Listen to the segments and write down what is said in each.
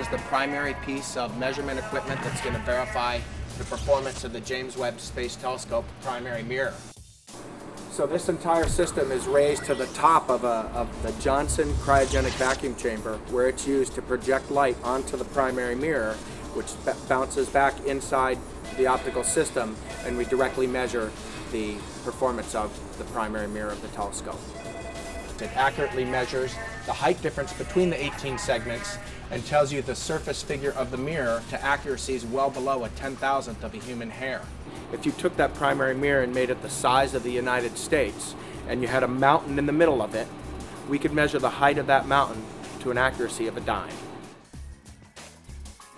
is the primary piece of measurement equipment that's going to verify the performance of the James Webb Space Telescope primary mirror. So this entire system is raised to the top of, a, of the Johnson cryogenic vacuum chamber where it's used to project light onto the primary mirror which bounces back inside the optical system and we directly measure the performance of the primary mirror of the telescope. It accurately measures the height difference between the 18 segments and tells you the surface figure of the mirror to accuracies well below a 10,000th of a human hair. If you took that primary mirror and made it the size of the United States and you had a mountain in the middle of it, we could measure the height of that mountain to an accuracy of a dime.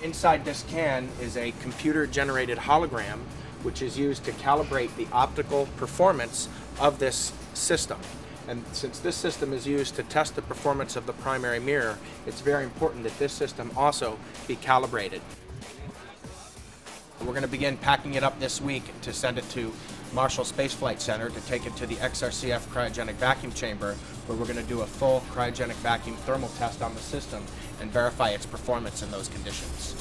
Inside this can is a computer generated hologram which is used to calibrate the optical performance of this system. And since this system is used to test the performance of the primary mirror, it's very important that this system also be calibrated. We're going to begin packing it up this week to send it to Marshall Space Flight Center to take it to the XRCF cryogenic vacuum chamber where we're going to do a full cryogenic vacuum thermal test on the system and verify its performance in those conditions.